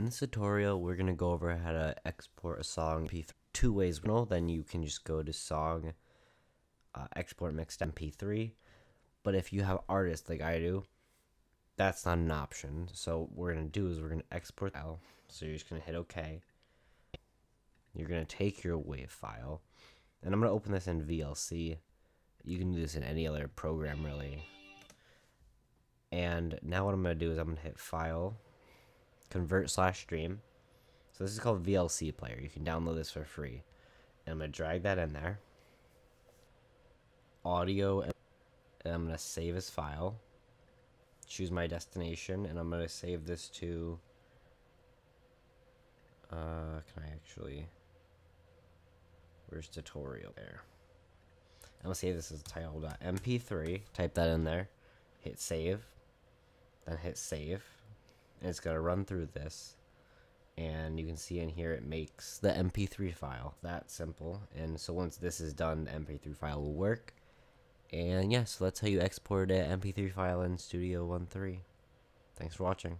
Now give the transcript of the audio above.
In this tutorial, we're going to go over how to export a song MP3 two ways. Then you can just go to song, uh, export mixed MP3. But if you have artists like I do, that's not an option. So what we're going to do is we're going to export file. So you're just going to hit OK. You're going to take your WAV file. And I'm going to open this in VLC. You can do this in any other program really. And now what I'm going to do is I'm going to hit File, Convert slash Stream. So this is called VLC Player. You can download this for free. And I'm going to drag that in there. Audio, and I'm going to save as file. Choose my destination, and I'm going to save this to... Uh, can I actually... Where's tutorial there? I'm going to save this as title.mp3. Type that in there. Hit save then hit save it's going to run through this. And you can see in here it makes the mp3 file that simple. And so once this is done the mp3 file will work. And yeah so that's how you export an mp3 file in studio one 3 thanks for watching